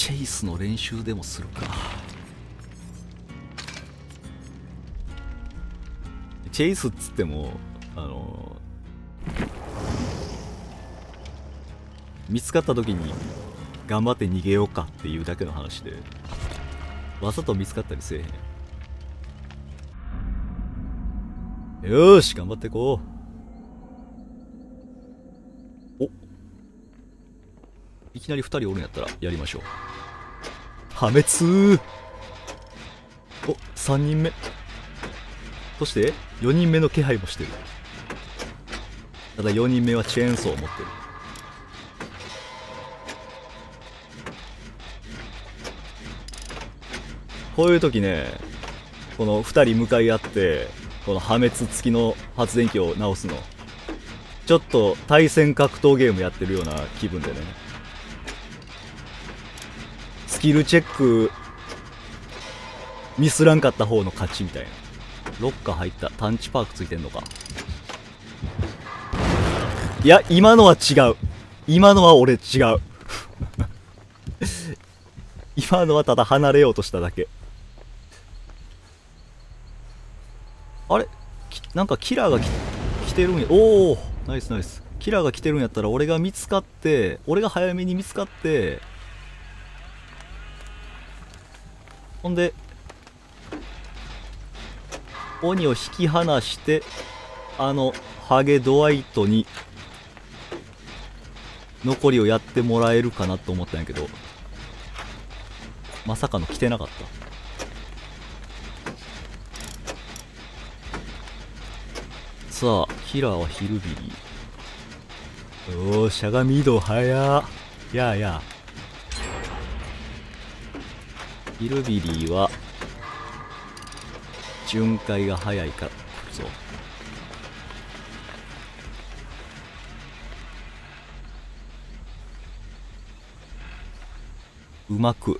チェイスの練習でもするか。チェイスっつってもあの見つかった時に頑張って逃げようかっていうだけの話でわざと見つかったりせえへん。よし頑張っていこう。お。いきなり2人おるんやったらやりましょう。破滅。お3人目。そして4人目の気配もしてる。ただ4人目はチェーンソーを持ってる。こういう時ねこの2人向かい合ってこの破滅付きの発電機を直すの。ちょっと対戦格闘ゲームやってるような気分でね。スキルチェックミスらんかった方の勝ちみたいな。ロッカー入った探知パークついてんのか。いや今のは違う。今のは俺違う。今のはただ離れようとしただけ。あれ？なんかキラーが来来てるんや。おおナイスナイス。キラーが来てるんやったら俺が見つかって俺が早めに見つかってほんで鬼を引き離してあのハゲドワイトに残りをやってもらえるかなと思ったんやけどまさかの来てなかった。さあキラーはヒルビリー。おおしゃがみ移動早ややあやあ。ヒルビリーは巡回が早いからそう。うまく。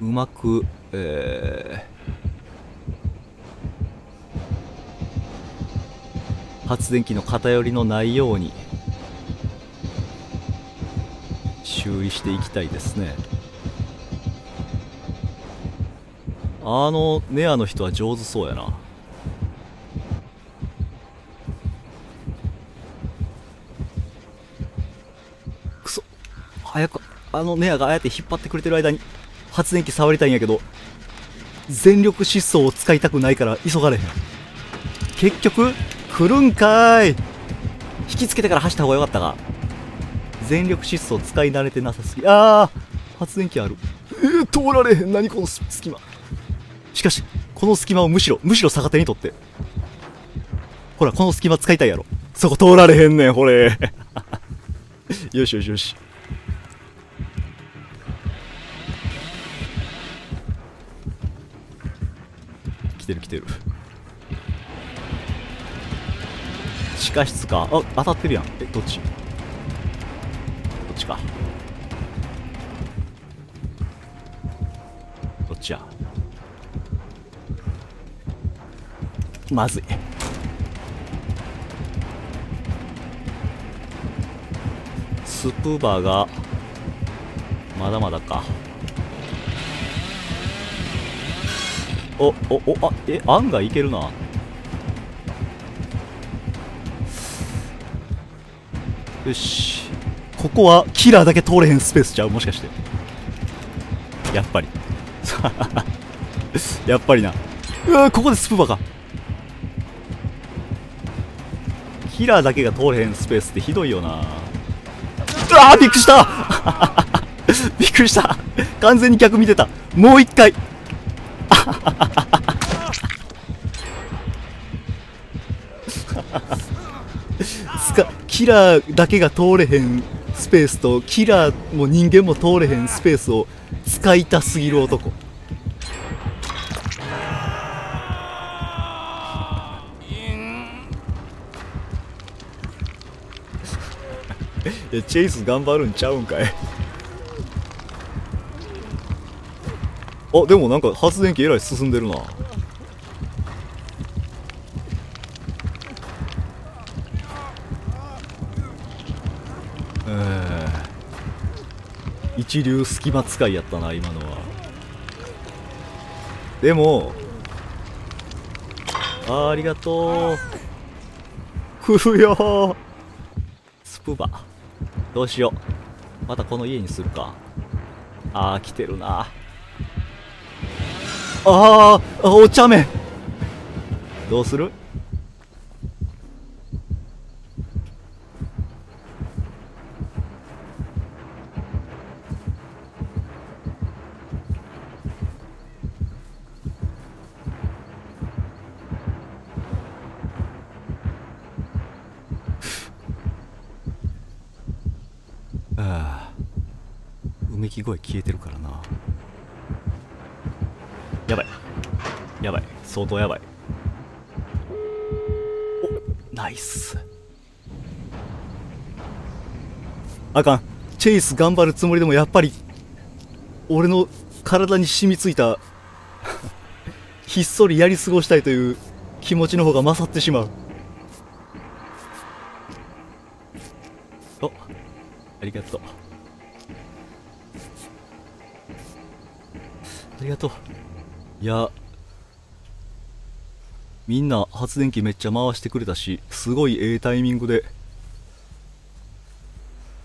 うまく、えー発電機の偏りのないように修理していきたいですね。あのネアの人は上手そうやな。くそ。早くあのネアがああやって引っ張ってくれてる間に発電機触りたいんやけど全力疾走を使いたくないから急がれへん。結局来るんかーい。引きつけてから走った方がよかったが全力疾走使い慣れてなさすぎ。あー発電機ある。えー、通られへん。何この隙間しかしこの隙間をむしろむしろ逆手にとって。ほらこの隙間使いたいやろ。そこ通られへんねんほれ。よしよしよし。来てる来てる地下室か。あ当たってるやん。えどっち？こっちか。どっちや？まずい。スプーバーがまだまだか。おおおあえ案外いけるな。よし。ここはキラーだけ通れへんスペースちゃう？もしかして。やっぱり。やっぱりな。うわここでスプーバーか。キラーだけが通れへんスペースってひどいよな。うわびっくりした。びっくりした。完全に逆見てた。もう一回。か？キラーだけが通れへんスペースとキラーも人間も通れへんスペースを使いたすぎる男。いやチェイス頑張るんちゃうんかい？あでもなんか発電機えらい進んでるな。一流隙間使いやったな今のは。でもあありがとう。ふよ。スプバ。どうしよう。またこの家にするか。ああ来てるな。ああお茶目。どうするああき声消えてるからな。やばい。やばい。相当やばい。おナイス。あかん。チェイス頑張るつもりでもやっぱり俺の体に染みついた。ひっそりやり過ごしたいという気持ちの方が勝ってしまう。おありがとう。ありがとう。いやみんな発電機めっちゃ回してくれたしすごいええタイミングで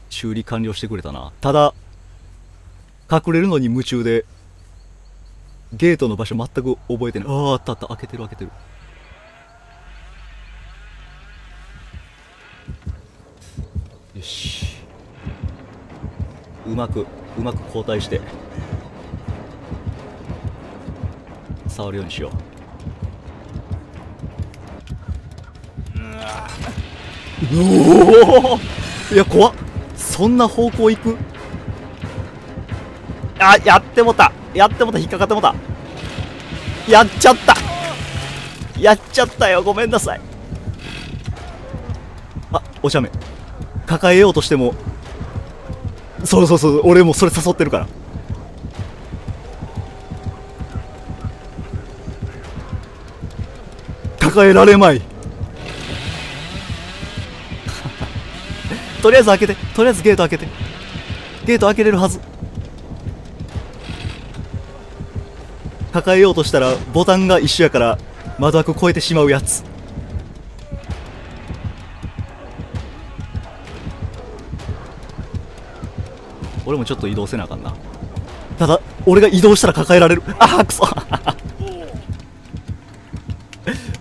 修理完了してくれたな。ただ隠れるのに夢中でゲートの場所全く覚えてない。あああったあった。開けてる開けてる。よし。うまくうまく交代して。触るようにしよう。うおいや怖っ。そんな方向行く？あやってもた。やってもた。引っかかってもた。やっちゃった。やっちゃったよ。ごめんなさい。あおしゃめ抱えようとしても。そうそうそう。俺もそれ誘ってるから。えられまい。とりあえず開けてとりあえずゲート開けて。ゲート開けれるはず。抱えようとしたらボタンが一緒やから窓枠越えてしまうやつ。俺もちょっと移動せなあかんな。ただ俺が移動したら抱えられる。ああくそ。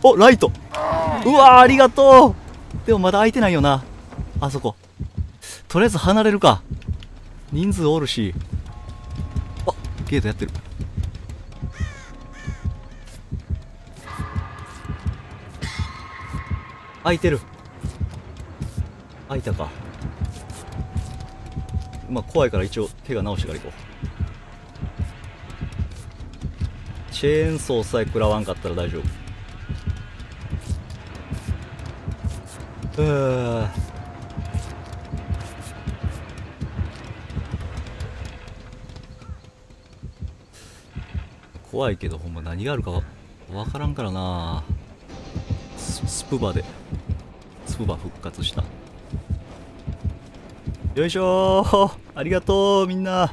おライト。うわありがとう。でもまだ開いてないよな。あそこ。とりあえず離れるか。人数おるし。あゲートやってる。開いてる。開いたか。まあ怖いから一応手が直してから行こう。チェーンソーさえ食らわんかったら大丈夫。うー怖いけどほんま何があるかわからんからな。スプバで。スプバ復活した。よいしょありがとうみんな。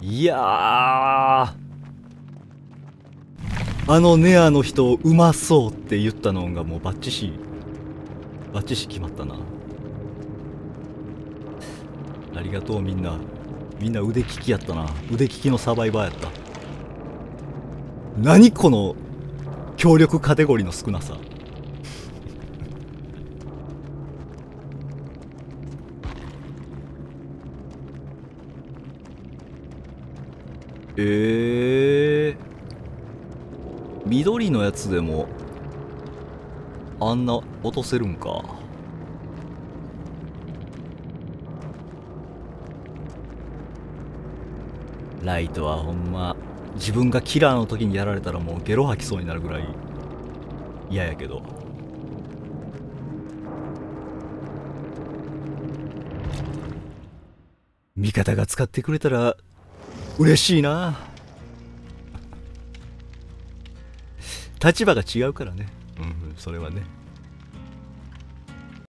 いやあのネアの人うまそうって言ったのがもうバッチシバッチシ決まったな。ありがとうみんな。みんな腕利きやったな。腕利きのサバイバーやった。何この協力カテゴリーの少なさ。えー、緑のやつでもあんな落とせるんか。ライトはほんま自分がキラーの時にやられたらもうゲロ吐きそうになるぐらい嫌やけど。味方が使ってくれたら嬉しいな。立場が違うからね、うん、それはね。